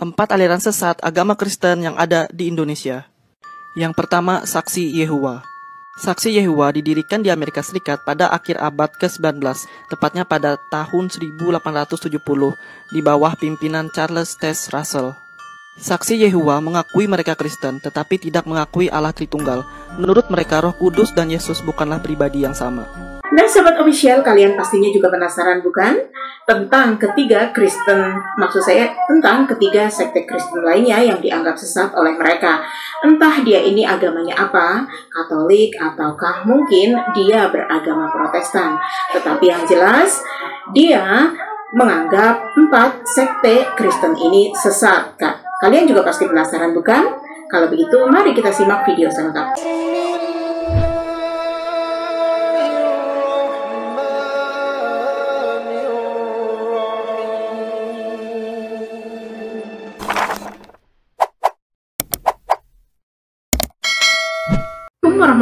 Empat aliran sesat agama Kristen yang ada di Indonesia. Yang pertama, Saksi Yehua. Saksi Yehua didirikan di Amerika Serikat pada akhir abad ke-19, tepatnya pada tahun 1870, di bawah pimpinan Charles Taze Russell. Saksi Yehua mengakui mereka Kristen, tetapi tidak mengakui Allah Tritunggal. Menurut mereka, Roh Kudus dan Yesus bukanlah pribadi yang sama. Nah, sobat official, kalian pastinya juga penasaran bukan? Tentang ketiga Kristen, maksud saya tentang ketiga sekte Kristen lainnya yang dianggap sesat oleh mereka. Entah dia ini agamanya apa, Katolik, ataukah mungkin dia beragama Protestan. Tetapi yang jelas, dia menganggap empat sekte Kristen ini sesat. Kalian juga pasti penasaran bukan? Kalau begitu, mari kita simak video selengkapnya.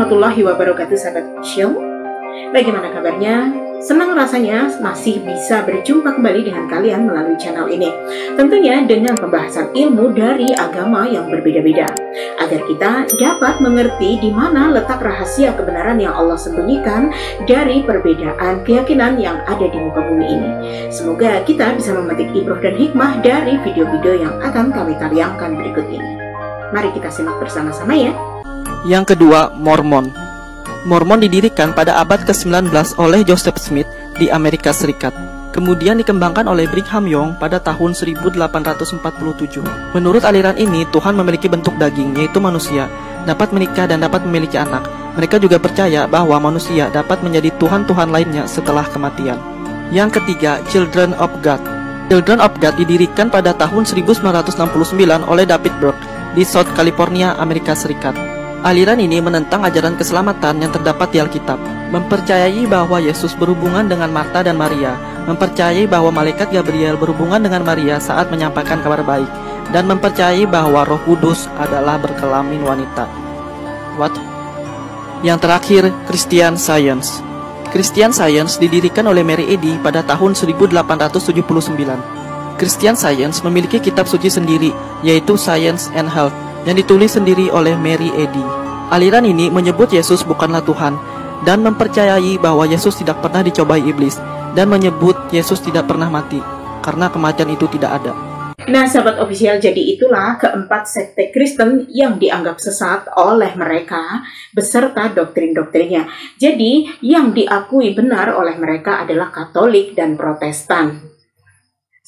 Warahmatullahi wabarakatuh sahabat Show Bagaimana kabarnya? Senang rasanya masih bisa berjumpa kembali dengan kalian melalui channel ini. Tentunya dengan pembahasan ilmu dari agama yang berbeda-beda. Agar kita dapat mengerti di mana letak rahasia kebenaran yang Allah sembunyikan Dari perbedaan keyakinan yang ada di muka bumi ini. Semoga kita bisa memetik ibroh dan hikmah dari video-video yang akan kami tayangkan berikut ini. Mari kita simak bersama-sama ya yang kedua, Mormon. Mormon didirikan pada abad ke-19 oleh Joseph Smith di Amerika Serikat. Kemudian dikembangkan oleh Brigham Young pada tahun 1847. Menurut aliran ini, Tuhan memiliki bentuk daging, yaitu manusia, dapat menikah dan dapat memiliki anak. Mereka juga percaya bahwa manusia dapat menjadi Tuhan-Tuhan lainnya setelah kematian. Yang ketiga, Children of God. Children of God didirikan pada tahun 1969 oleh David Burke di South California, Amerika Serikat. Aliran ini menentang ajaran keselamatan yang terdapat di Alkitab, mempercayai bahwa Yesus berhubungan dengan Marta dan Maria, mempercayai bahwa malaikat Gabriel berhubungan dengan Maria saat menyampaikan kabar baik, dan mempercayai bahwa Roh Kudus adalah berkelamin wanita. What? Yang terakhir, Christian Science. Christian Science didirikan oleh Mary Eddy pada tahun 1879. Christian Science memiliki kitab suci sendiri, yaitu Science and Health, yang ditulis sendiri oleh Mary Eddy. Aliran ini menyebut Yesus bukanlah Tuhan dan mempercayai bahwa Yesus tidak pernah dicobai iblis dan menyebut Yesus tidak pernah mati karena kematian itu tidak ada. Nah, sahabat ofisial, jadi itulah keempat sekte Kristen yang dianggap sesat oleh mereka beserta doktrin-doktrinnya. Jadi, yang diakui benar oleh mereka adalah Katolik dan Protestan.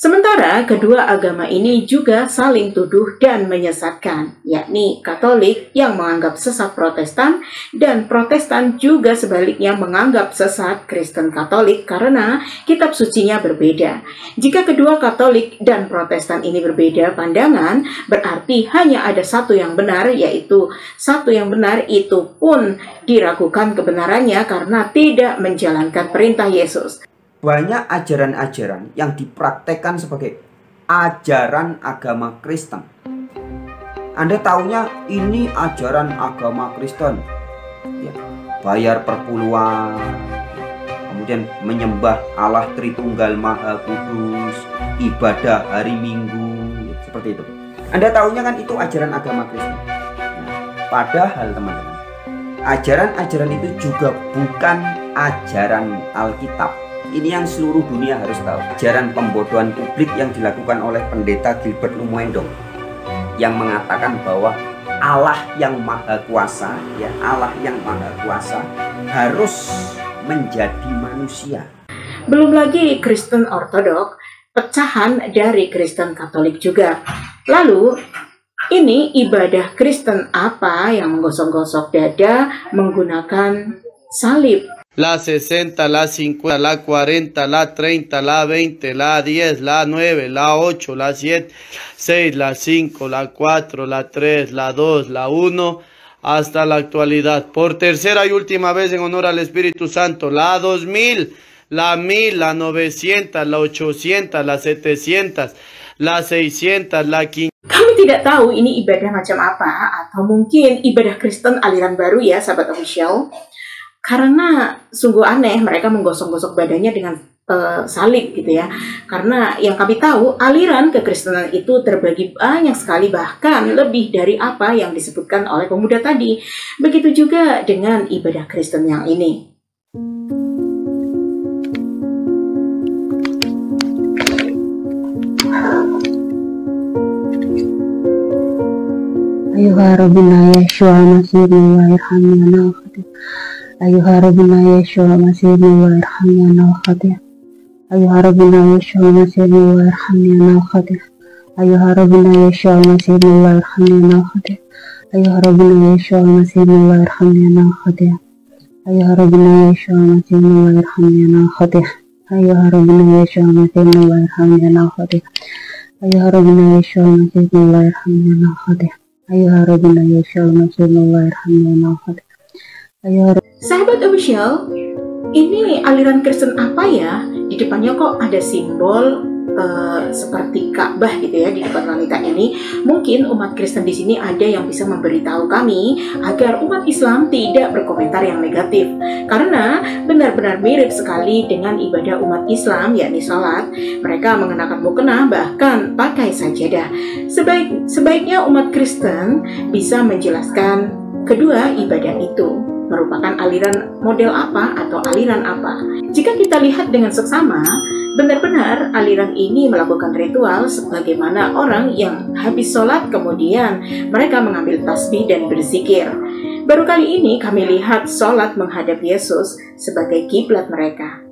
Sementara kedua agama ini juga saling tuduh dan menyesatkan, yakni Katolik yang menganggap sesat Protestan dan Protestan juga sebaliknya menganggap sesat Kristen Katolik karena kitab sucinya berbeda. Jika kedua Katolik dan Protestan ini berbeda pandangan, berarti hanya ada satu yang benar yaitu satu yang benar itu pun diragukan kebenarannya karena tidak menjalankan perintah Yesus banyak ajaran-ajaran yang dipraktekkan sebagai ajaran agama Kristen. Anda tahunya ini ajaran agama Kristen. Ya, bayar perpuluhan, kemudian menyembah Allah Tritunggal Maha Kudus, ibadah hari Minggu, ya, seperti itu. Anda tahunya kan itu ajaran agama Kristen. Nah, padahal teman-teman, ajaran-ajaran itu juga bukan ajaran Alkitab ini yang seluruh dunia harus tahu. Ajaran pembodohan publik yang dilakukan oleh pendeta Gilbert Lumuendong yang mengatakan bahwa Allah yang maha kuasa, ya Allah yang maha kuasa harus menjadi manusia. Belum lagi Kristen Ortodok, pecahan dari Kristen Katolik juga. Lalu ini ibadah Kristen apa yang menggosok-gosok dada menggunakan salib la 60, la 50, la 40, la 30, la 20, la 10, la 9, la 8, la 7, 6, la 5, la 4, la 3, la 2, la 1, hasta la actualidad. Por tercera y última vez en honor al Espíritu Santo, la 2000, la 1000, la 900, la 800, la 700, la 600, la 500. Kami tidak tahu ini ibadah macam apa atau mungkin ibadah Kristen aliran baru ya sahabat official. karena sungguh aneh mereka menggosok-gosok badannya dengan uh, salib gitu ya. Karena yang kami tahu aliran kekristenan itu terbagi banyak sekali bahkan lebih dari apa yang disebutkan oleh pemuda tadi. Begitu juga dengan ibadah Kristen yang ini. أيها ربنا يشوع مسيرنا ويرحمنا وخطئ أيها ربنا يشوع مسيحي وارحمني أنا الخاطئ أيها ربنا يشوع مسيحي وارحمني أنا الخاطئ أيها ربنا يشوع مسيحي وارحمني أنا الخاطئ أيها ربنا يشوع مسيحي وارحمني أنا الخاطئ أيها ربنا يشوع مسيحي وارحمني أنا الخاطئ أيها ربنا يشوع مسيحي وارحمني أنا الخاطئ أيها ربنا يشوع مسيحي وارحمني أنا الخاطئ أيها ربنا يشوع مسيحي وارحمني أنا الخاطئ أيها Sahabat official, ini aliran Kristen apa ya? Di depannya kok ada simbol uh, seperti Ka'bah gitu ya di depan wanita ini. Mungkin umat Kristen di sini ada yang bisa memberitahu kami agar umat Islam tidak berkomentar yang negatif. Karena benar-benar mirip sekali dengan ibadah umat Islam yakni sholat. Mereka mengenakan mukena bahkan pakai sajadah. Sebaik sebaiknya umat Kristen bisa menjelaskan kedua ibadah itu merupakan aliran model apa atau aliran apa. Jika kita lihat dengan seksama, benar-benar aliran ini melakukan ritual sebagaimana orang yang habis sholat kemudian mereka mengambil tasbih dan berzikir. Baru kali ini kami lihat sholat menghadap Yesus sebagai kiblat mereka.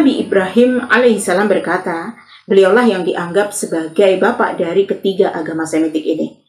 Nabi Ibrahim alaihissalam berkata, beliaulah yang dianggap sebagai bapak dari ketiga agama Semitik ini.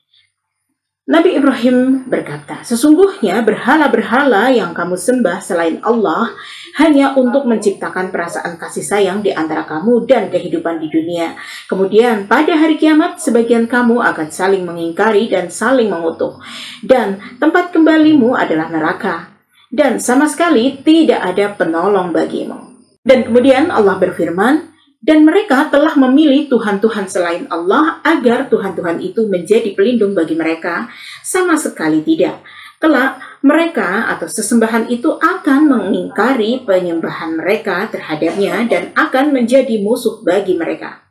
Nabi Ibrahim berkata, Sesungguhnya berhala-berhala yang kamu sembah selain Allah hanya untuk menciptakan perasaan kasih sayang di antara kamu dan kehidupan di dunia. Kemudian pada hari kiamat sebagian kamu akan saling mengingkari dan saling mengutuk. Dan tempat kembalimu adalah neraka. Dan sama sekali tidak ada penolong bagimu. Dan kemudian Allah berfirman, dan mereka telah memilih Tuhan-Tuhan selain Allah agar Tuhan-Tuhan itu menjadi pelindung bagi mereka, sama sekali tidak. Kelak, mereka atau sesembahan itu akan mengingkari penyembahan mereka terhadapnya dan akan menjadi musuh bagi mereka.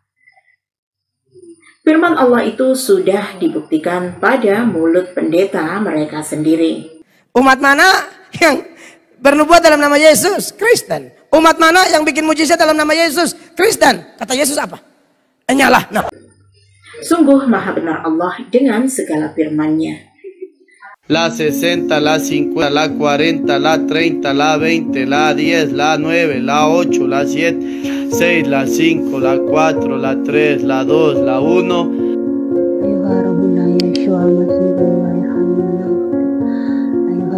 Firman Allah itu sudah dibuktikan pada mulut pendeta mereka sendiri. Umat mana yang bernubuat dalam nama Yesus? Kristen. Umat mana yang bikin mujizat dalam nama Yesus? Kristen. Kata Yesus apa? Enyalah. Nah. Sungguh maha benar Allah dengan segala firman-Nya. La 60, la 50, la 40, la 30, la 20, la 10, la 9, la 8, la 7, 6, la 5, la 4, la 3, la 2, la 1.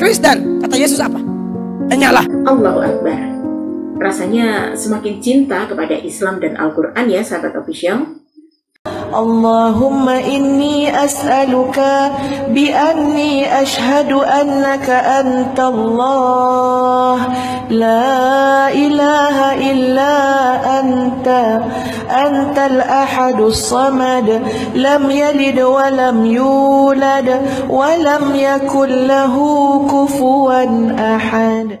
Kristen. Kata Yesus apa? Enyalah. Allahu Akbar. Rasanya semakin cinta kepada Islam dan Al-Quran ya sahabat official. اللهم إني أسألك بأني أشهد أنك أنت الله لا إله إلا أنت أنت الأحد الصمد لم يلد ولم يولد ولم يكن له كفوا أحد.